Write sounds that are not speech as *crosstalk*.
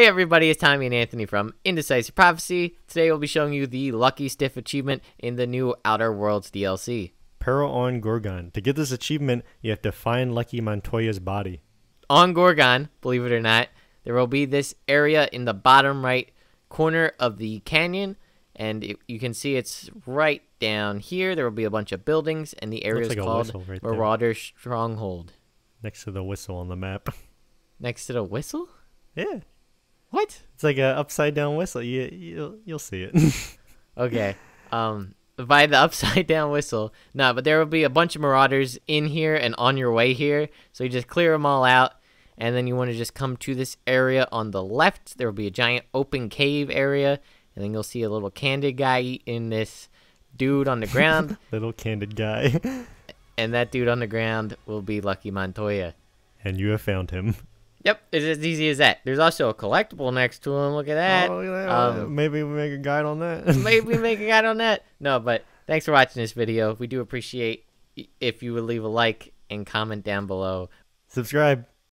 Hey everybody, it's Tommy and Anthony from Indecisive Prophecy. Today we'll be showing you the Lucky Stiff achievement in the new Outer Worlds DLC. Peril on Gorgon. To get this achievement, you have to find Lucky Montoya's body. On Gorgon, believe it or not, there will be this area in the bottom right corner of the canyon, and it, you can see it's right down here. There will be a bunch of buildings, and the area is like called right there. Stronghold. Next to the whistle on the map. *laughs* Next to the whistle? yeah. What? It's like a upside down whistle. You you'll you'll see it. *laughs* Okay. Um, by the upside down whistle. No, but there will be a bunch of marauders in here and on your way here. So you just clear them all out. And then you want to just come to this area on the left. There will be a giant open cave area. And then you'll see a little canid guy eating this dude on the ground. *laughs* Little canid guy. *laughs* and that dude on the ground will be Lucky Montoya. and you have found him. Yep, it's as easy as that. There's also a collectible next to him. Look at that. Oh, Um, maybe we make a guide on that. *laughs* maybe we make a guide on that. *laughs* No, but thanks for watching this video. We do appreciate if you would leave a like and comment down below. Subscribe.